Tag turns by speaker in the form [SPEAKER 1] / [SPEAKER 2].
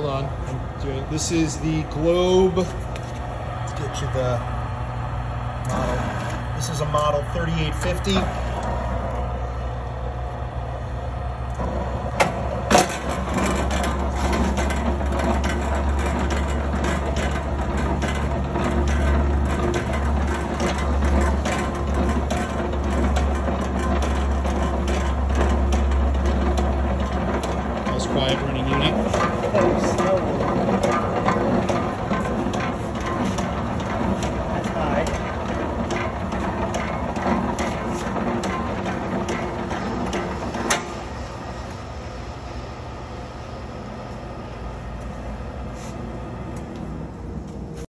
[SPEAKER 1] hold on. I'm doing. This is the Globe. Let's get you the model. This is a model 3850. quiet running unit.